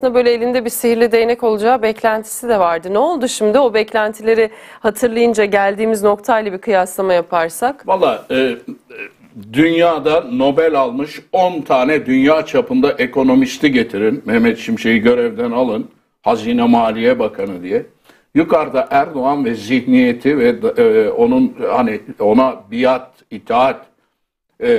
Aslında böyle elinde bir sihirli değnek olacağı beklentisi de vardı. Ne oldu şimdi o beklentileri hatırlayınca geldiğimiz noktayla bir kıyaslama yaparsak? Valla e, e, dünyada Nobel almış 10 tane dünya çapında ekonomisti getirin. Mehmet Şimşek'i görevden alın. Hazine Maliye Bakanı diye. Yukarıda Erdoğan ve zihniyeti ve e, onun hani ona biat, itaat e,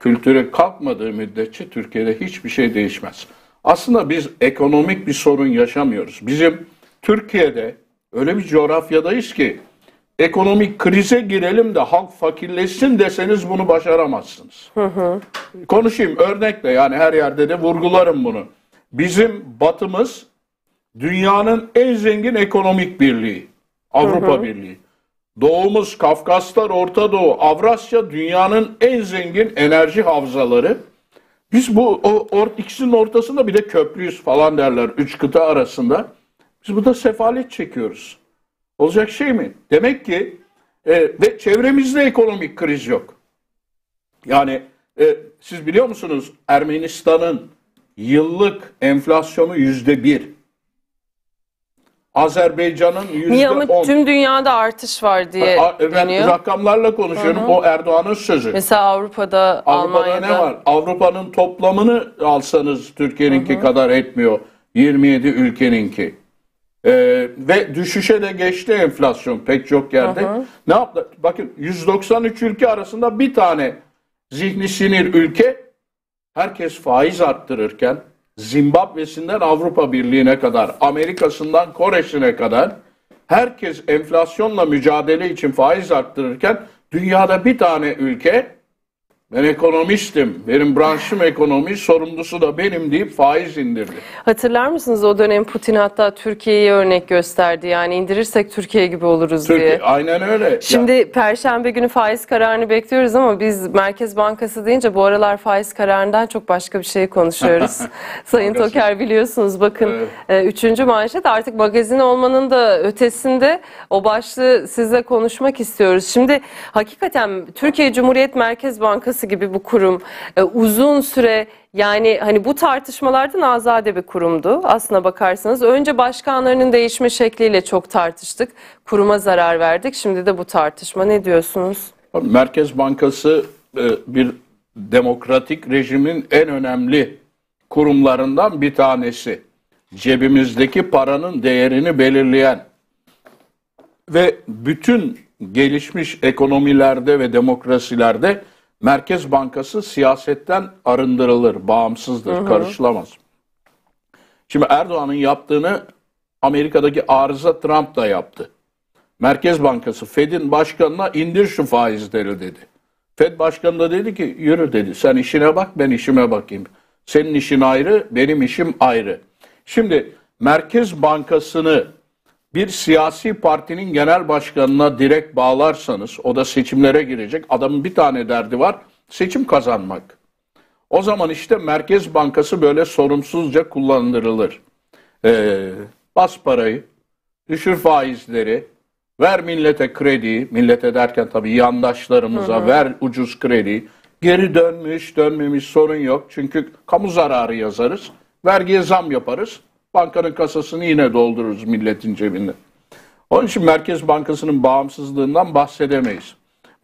kültürü kalkmadığı müddetçe Türkiye'de hiçbir şey değişmez. Aslında biz ekonomik bir sorun yaşamıyoruz. Bizim Türkiye'de öyle bir coğrafyadayız ki ekonomik krize girelim de halk fakirleşsin deseniz bunu başaramazsınız. Hı hı. Konuşayım örnekle yani her yerde de vurgularım bunu. Bizim batımız dünyanın en zengin ekonomik birliği. Avrupa hı hı. Birliği. Doğumuz Kafkaslar, Orta Doğu, Avrasya dünyanın en zengin enerji havzaları. Biz bu o, or, ikisinin ortasında bir de köprüyüz falan derler üç kıta arasında. Biz burada sefalet çekiyoruz. Olacak şey mi? Demek ki e, ve çevremizde ekonomik kriz yok. Yani e, siz biliyor musunuz Ermenistan'ın yıllık enflasyonu yüzde bir. Azerbaycan'ın yüzde Niye ama tüm dünyada artış var diye a, ben deniyor. rakamlarla konuşuyorum. Hı hı. O Erdoğan'ın sözü. Mesela Avrupa'da, Avrupa'da Almanya'da. ne var? Avrupa'nın toplamını alsanız Türkiye'ninki kadar etmiyor. 27 ülkeninki. Ee, ve düşüşe de geçti enflasyon pek çok yerde. Hı hı. Ne yaptı? Bakın 193 ülke arasında bir tane zihni sinir ülke herkes faiz arttırırken Zimbabwe'sinden Avrupa Birliği'ne kadar, Amerika'sından Kore'sine kadar herkes enflasyonla mücadele için faiz arttırırken dünyada bir tane ülke ben ekonomistim, benim branşım ekonomi, sorumlusu da benim deyip faiz indirdi. Hatırlar mısınız o dönem Putin hatta Türkiye'ye örnek gösterdi. Yani indirirsek Türkiye gibi oluruz Türkiye, diye. Aynen öyle. Şimdi ya. Perşembe günü faiz kararını bekliyoruz ama biz Merkez Bankası deyince bu aralar faiz kararından çok başka bir şey konuşuyoruz. Sayın Toker biliyorsunuz bakın evet. E, üçüncü manşet artık magazin olmanın da ötesinde o başlığı sizle konuşmak istiyoruz. Şimdi hakikaten Türkiye Cumhuriyet Merkez Bankası Bankası gibi bu kurum e, uzun süre yani hani bu tartışmalardan azade bir kurumdu aslına bakarsanız. Önce başkanlarının değişme şekliyle çok tartıştık. Kuruma zarar verdik. Şimdi de bu tartışma. Ne diyorsunuz? Merkez Bankası e, bir demokratik rejimin en önemli kurumlarından bir tanesi. Cebimizdeki paranın değerini belirleyen ve bütün gelişmiş ekonomilerde ve demokrasilerde Merkez Bankası siyasetten arındırılır, bağımsızdır, hı hı. karışılamaz. Şimdi Erdoğan'ın yaptığını Amerika'daki arıza Trump da yaptı. Merkez Bankası Fed'in başkanına indir şu faizleri dedi. Fed başkanı da dedi ki yürü dedi sen işine bak ben işime bakayım. Senin işin ayrı benim işim ayrı. Şimdi Merkez Bankası'nı bir siyasi partinin genel başkanına direkt bağlarsanız o da seçimlere girecek. Adamın bir tane derdi var seçim kazanmak. O zaman işte Merkez Bankası böyle sorumsuzca kullanılır. Ee, bas parayı, düşür faizleri, ver millete kredi, millete derken tabii yandaşlarımıza hı hı. ver ucuz kredi. Geri dönmüş, dönmemiş sorun yok. Çünkü kamu zararı yazarız. Vergiye zam yaparız. Bankanın kasasını yine doldururuz milletin cebinde. Onun için Merkez Bankası'nın bağımsızlığından bahsedemeyiz.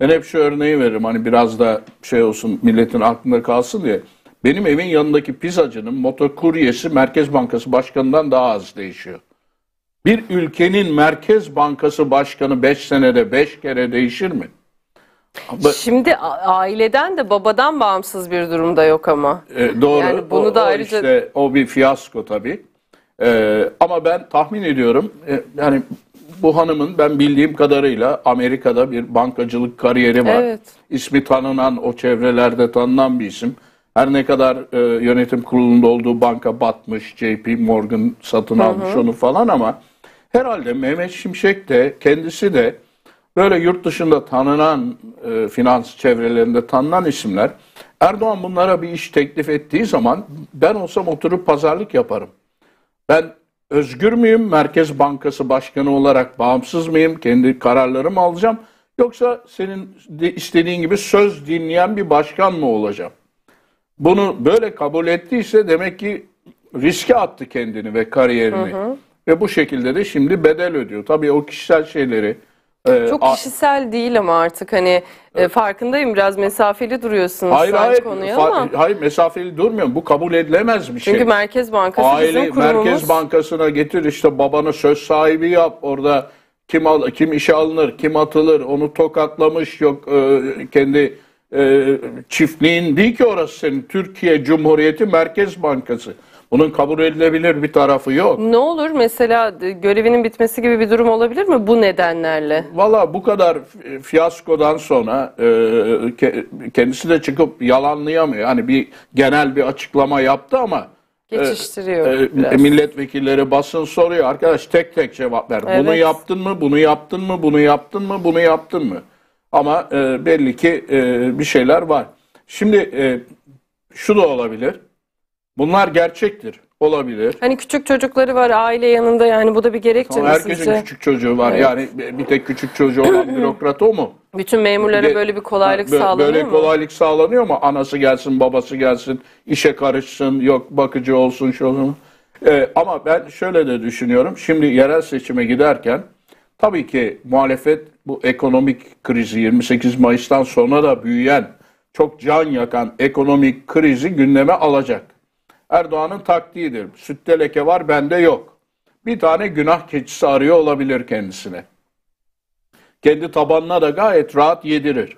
Ben hep şu örneği veririm hani biraz da şey olsun milletin aklında kalsın diye. Benim evin yanındaki pizzacının motokuryesi Merkez Bankası Başkanı'ndan daha az değişiyor. Bir ülkenin Merkez Bankası Başkanı 5 senede 5 kere değişir mi? Şimdi aileden de babadan bağımsız bir durumda yok ama. E, doğru. Yani bunu o, da ayrıca... o işte o bir fiyasko tabii. Ee, ama ben tahmin ediyorum e, yani bu hanımın ben bildiğim kadarıyla Amerika'da bir bankacılık kariyeri var. Evet. İsmi tanınan o çevrelerde tanınan bir isim. Her ne kadar e, yönetim kurulunda olduğu banka batmış, JP Morgan satın almış hı hı. onu falan ama herhalde Mehmet Şimşek de kendisi de böyle yurt dışında tanınan e, finans çevrelerinde tanınan isimler. Erdoğan bunlara bir iş teklif ettiği zaman ben olsam oturup pazarlık yaparım. Ben özgür müyüm? Merkez Bankası Başkanı olarak bağımsız mıyım? Kendi kararlarımı alacağım. Yoksa senin istediğin gibi söz dinleyen bir başkan mı olacağım? Bunu böyle kabul ettiyse demek ki riske attı kendini ve kariyerini. Ve bu şekilde de şimdi bedel ödüyor. Tabii o kişisel şeyleri e, Çok kişisel değil ama artık hani e, farkındayım biraz mesafeli duruyorsunuz hayır hayır, konuya ama. hayır mesafeli durmuyorum. Bu kabul edilemez bir şey. Çünkü Merkez Bankası Aile bizim kurumumuz. Merkez Bankası'na getir işte babanı söz sahibi yap. Orada kim al, kim işe alınır, kim atılır, onu tokatlamış yok e, kendi e, çiftliğin değil ki orası senin. Türkiye Cumhuriyeti Merkez Bankası. Bunun kabul edilebilir bir tarafı yok. Ne olur mesela e, görevinin bitmesi gibi bir durum olabilir mi bu nedenlerle? Valla bu kadar fi- fiyaskodan sonra e, ke- kendisi de çıkıp yalanlayamıyor. Hani bir genel bir açıklama yaptı ama Geçiştiriyor e, biraz. milletvekilleri basın soruyor. Arkadaş tek tek cevap ver. Bunu Evet. yaptın mı? Bunu yaptın mı? Bunu yaptın mı? Bunu yaptın mı? Ama e, belli ki e, bir şeyler var. Şimdi e, şu da olabilir. Bunlar gerçektir. Olabilir. Hani küçük çocukları var aile yanında yani bu da bir gerekçe Ama mi herkesin sizce? küçük çocuğu var. Evet. Yani bir tek küçük çocuğu olan bürokrat o mu? Bütün memurlara Ge- böyle bir kolaylık Bö- sağlanıyor Böyle mu? kolaylık sağlanıyor mu? Anası gelsin, babası gelsin, işe karışsın, yok bakıcı olsun, şu olsun. Ee, ama ben şöyle de düşünüyorum. Şimdi yerel seçime giderken tabii ki muhalefet bu ekonomik krizi 28 Mayıs'tan sonra da büyüyen, çok can yakan ekonomik krizi gündeme alacak. Erdoğan'ın taktiğidir. Sütte leke var, bende yok. Bir tane günah keçisi arıyor olabilir kendisine kendi tabanına da gayet rahat yedirir.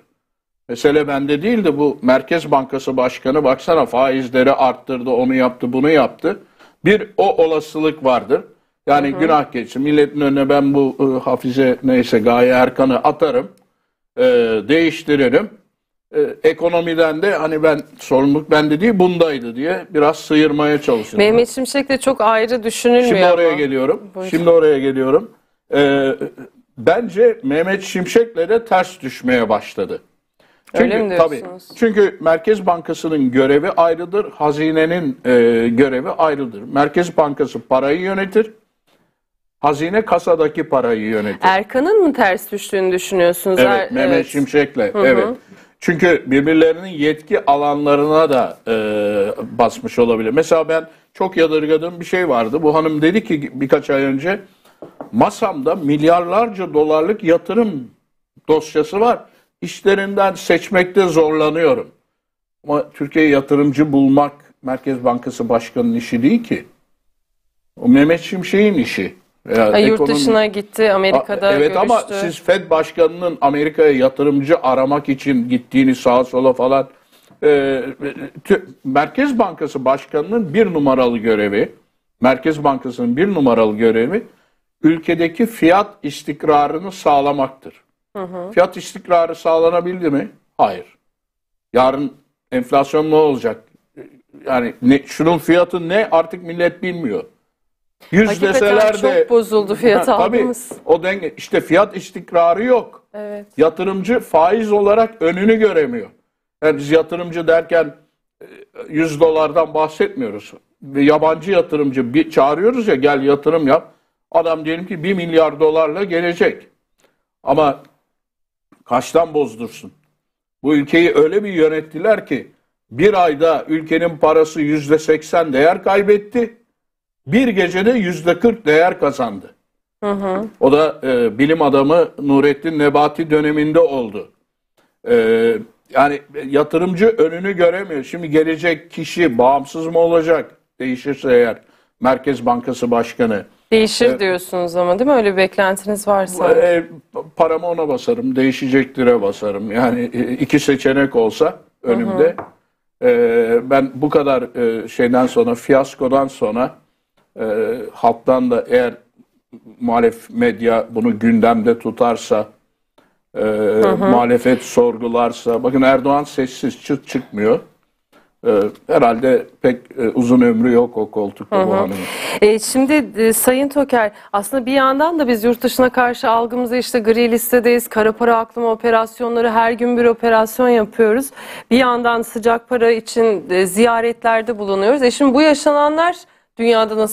Mesele bende değil de bu Merkez Bankası Başkanı baksana faizleri arttırdı, onu yaptı, bunu yaptı. Bir o olasılık vardır. Yani günah geçsin. Milletin önüne ben bu e, Hafize neyse Gaye Erkan'ı atarım, e, değiştiririm. E, ekonomiden de hani ben sorumluluk bende değil bundaydı diye biraz sıyırmaya çalışırım. Mehmet Şimşek de çok ayrı düşünülmüyor Şimdi oraya ama. geliyorum. Buyurun. Şimdi oraya geliyorum. Ee, bence Mehmet Şimşek'le de ters düşmeye başladı. Öyle mi tabii, diyorsunuz? çünkü Merkez Bankası'nın görevi ayrıdır, hazinenin e, görevi ayrıdır. Merkez Bankası parayı yönetir, hazine kasadaki parayı yönetir. Erkan'ın mı ters düştüğünü düşünüyorsunuz? Evet, Er- Mehmet evet. Şimşek'le. Evet. Çünkü birbirlerinin yetki alanlarına da e, basmış olabilir. Mesela ben çok yadırgadığım bir şey vardı. Bu hanım dedi ki birkaç ay önce masamda milyarlarca dolarlık yatırım dosyası var. İşlerinden seçmekte zorlanıyorum. Ama Türkiye yatırımcı bulmak Merkez Bankası Başkanı'nın işi değil ki. O Mehmet Şimşek'in işi. Veya Ha, yurt ekonomi- dışına gitti, Amerika'da Evet görüştü. ama siz Fed Başkanı'nın Amerika'ya yatırımcı aramak için gittiğini sağa sola falan e, tü- Merkez Bankası Başkanı'nın bir numaralı görevi Merkez Bankası'nın bir numaralı görevi ülkedeki fiyat istikrarını sağlamaktır. Fiyat istikrarı sağlanabildi mi? Hayır. Yarın enflasyon ne olacak? Yani ne, şunun fiyatı ne artık millet bilmiyor. Yüz Hakikaten deseler de çok bozuldu fiyat Ha, tabii, o denge işte fiyat istikrarı yok. Evet. Yatırımcı faiz olarak önünü göremiyor. Yani biz yatırımcı derken e, 100 dolardan bahsetmiyoruz. Bir yabancı yatırımcı bir çağırıyoruz ya gel yatırım yap. Adam diyelim ki 1 milyar dolarla gelecek. Ama kaçtan bozdursun? Bu ülkeyi öyle bir yönettiler ki bir ayda ülkenin parası yüzde seksen değer kaybetti. Bir gecede yüzde kırk değer kazandı. O da e, bilim adamı Nurettin Nebati döneminde oldu. E, yani yatırımcı önünü göremiyor. Şimdi gelecek kişi bağımsız mı olacak? Değişirse eğer Merkez Bankası Başkanı. Değişir diyorsunuz ama değil mi? Öyle bir beklentiniz varsa. E, paramı ona basarım, değişecektire basarım. Yani e, iki seçenek olsa önümde. E, ben bu kadar e, şeyden sonra, fiyaskodan sonra e, halktan da eğer muhalef medya bunu gündemde tutarsa, e, muhalefet sorgularsa, bakın Erdoğan sessiz çıt çıkmıyor. E, herhalde pek e, uzun ömrü yok o koltukta bu hanımın. E, şimdi e, Sayın Toker aslında bir yandan da biz yurt dışına karşı algımızı işte gri listedeyiz. Kara para aklama operasyonları her gün bir operasyon yapıyoruz. Bir yandan sıcak para için e, ziyaretlerde bulunuyoruz. E şimdi bu yaşananlar dünyada nasıl